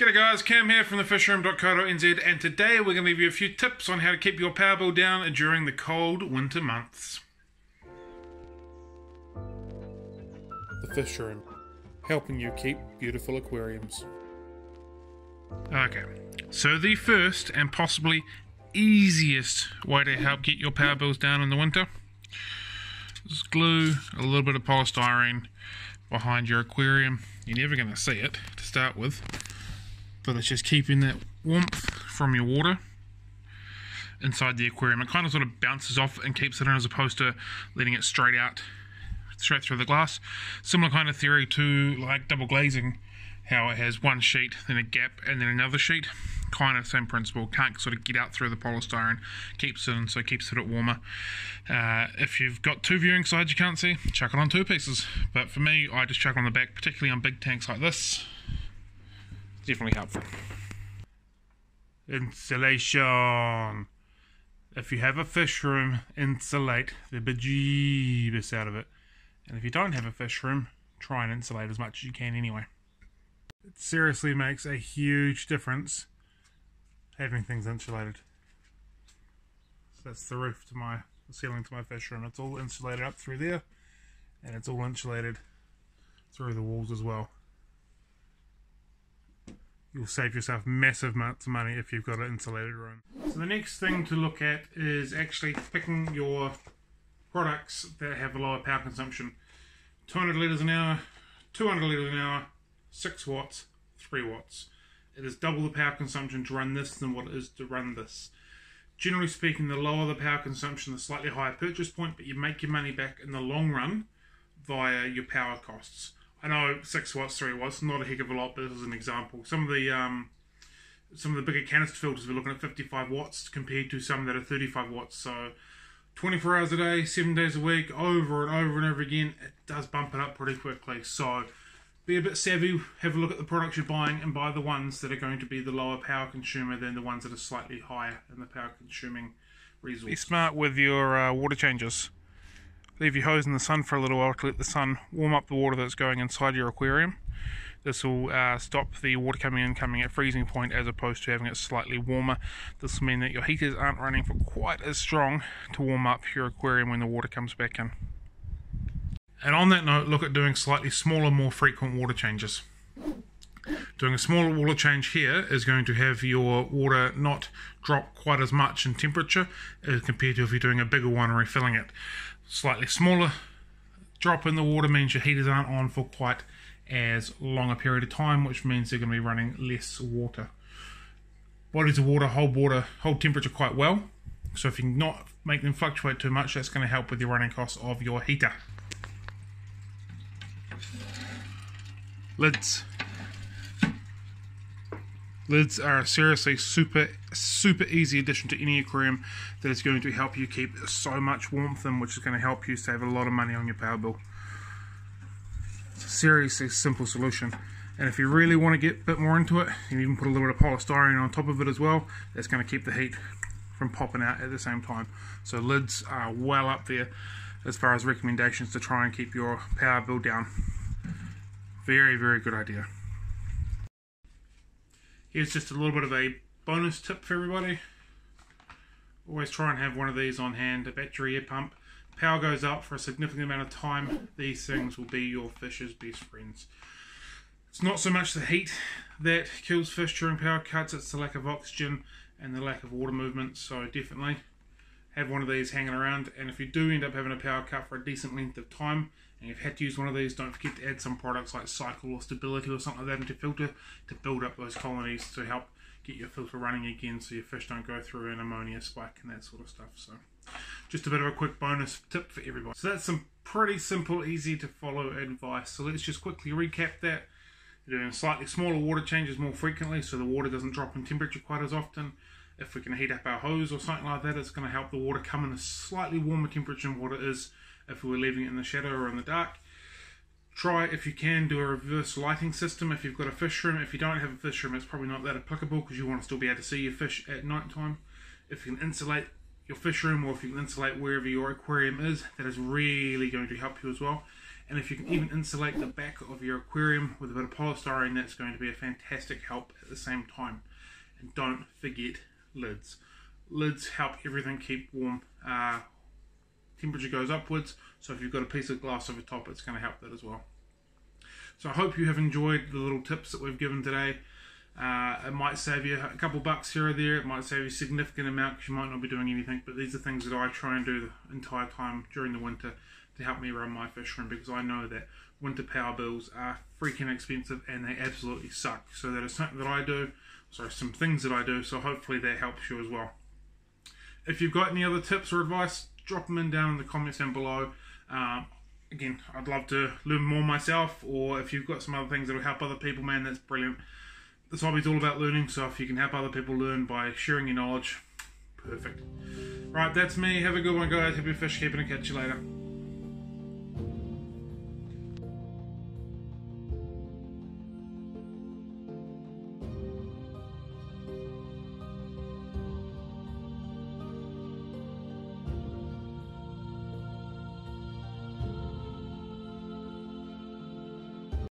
G'day guys, Cam here from thefishroom.co.nz and today we're going to give you a few tips on how to keep your power bill down during the cold winter months. The Fish Room, helping you keep beautiful aquariums. Okay, so the first and possibly easiest way to help get your power bills down in the winter is glue a little bit of polystyrene behind your aquarium. You're never going to see it to start with but it's just keeping that warmth from your water inside the aquarium. It kind of sort of bounces off and keeps it in as opposed to letting it straight out, straight through the glass. Similar kind of theory to like double glazing, how it has one sheet, then a gap, and then another sheet. Kind of same principle. Can't sort of get out through the polystyrene, keeps it in, so keeps it a bit warmer. Uh, if you've got two viewing sides you can't see, chuck it on two pieces. But for me, I just chuck on the back, particularly on big tanks like this definitely helpful. Insulation. If you have a fish room, insulate the bejeebus out of it. And if you don't have a fish room, try and insulate as much as you can anyway. It seriously makes a huge difference having things insulated. So that's the roof to my the ceiling to my fish room. It's all insulated up through there, and it's all insulated through the walls as well you'll save yourself massive amounts of money if you've got an insulated room. So the next thing to look at is actually picking your products that have a lower power consumption. 200 litres an hour, 200 litres an hour, 6 watts, 3 watts. It is double the power consumption to run this than what it is to run this. Generally speaking, the lower the power consumption, the slightly higher purchase point, but you make your money back in the long run via your power costs. I know six watts, three watts, not a heck of a lot, but this is an example. Some of the um, some of the bigger canister filters we're looking at 55 watts compared to some that are 35 watts. So 24 hours a day, seven days a week, over and over and over again, it does bump it up pretty quickly. So be a bit savvy, have a look at the products you're buying, and buy the ones that are going to be the lower power consumer than the ones that are slightly higher in the power consuming resource. Be smart with your uh, water changes. Leave your hose in the sun for a little while to let the sun warm up the water that's going inside your aquarium. This will uh, stop the water coming in coming at freezing point as opposed to having it slightly warmer. This will mean that your heaters aren't running for quite as strong to warm up your aquarium when the water comes back in. And on that note, look at doing slightly smaller, more frequent water changes. Doing a smaller water change here is going to have your water not drop quite as much in temperature as compared to if you're doing a bigger one and refilling it slightly smaller drop in the water means your heaters aren't on for quite as long a period of time, which means they're going to be running less water. Bodies of water hold water hold temperature quite well, so if you can not make them fluctuate too much, that's going to help with your running costs of your heater. Lids. Lids are a seriously super, super easy addition to any aquarium that is going to help you keep so much warmth in, which is going to help you save a lot of money on your power bill. It's a seriously simple solution. And if you really want to get a bit more into it, you can even put a little bit of polystyrene on top of it as well. That's going to keep the heat from popping out at the same time. So lids are well up there as far as recommendations to try and keep your power bill down. Very, very good idea. Here's just a little bit of a bonus tip for everybody. Always try and have one of these on hand, a battery air pump. Power goes out for a significant amount of time, these things will be your fish's best friends. It's not so much the heat that kills fish during power cuts, it's the lack of oxygen and the lack of water movement, so definitely have one of these hanging around. And if you do end up having a power cut for a decent length of time, and you've had to use one of these, don't forget to add some products like Cycle or Stability or something like that into filter to build up those colonies to help get your filter running again so your fish don't go through an ammonia spike and that sort of stuff. So just a bit of a quick bonus tip for everybody. So that's some pretty simple, easy to follow advice. So let's just quickly recap that. You're doing slightly smaller water changes more frequently so the water doesn't drop in temperature quite as often. If we can heat up our hose or something like that, it's going to help the water come in a slightly warmer temperature than what it is if we were leaving it in the shadow or in the dark. Try, if you can, do a reverse lighting system if you've got a fish room. If you don't have a fish room, it's probably not that applicable because you want to still be able to see your fish at night time. If you can insulate your fish room or if you can insulate wherever your aquarium is, that is really going to help you as well. And if you can even insulate the back of your aquarium with a bit of polystyrene, that's going to be a fantastic help at the same time. And don't forget lids. Lids help everything keep warm. Uh, temperature goes upwards, so if you've got a piece of glass over top, it's going to help that as well. So I hope you have enjoyed the little tips that we've given today. Uh, it might save you a couple bucks here or there. It might save you a significant amount because you might not be doing anything. But these are things that I try and do the entire time during the winter to help me run my fish room because I know that winter power bills are freaking expensive and they absolutely suck. So that is something that I do. Sorry, some things that I do. So hopefully that helps you as well. If you've got any other tips or advice, drop them in down in the comments down below. Um, again, I'd love to learn more myself, or if you've got some other things that will help other people, man, that's brilliant. This hobby's all about learning, so if you can help other people learn by sharing your knowledge, perfect. Right, that's me. Have a good one, guys. Happy fish keeping and catch you later.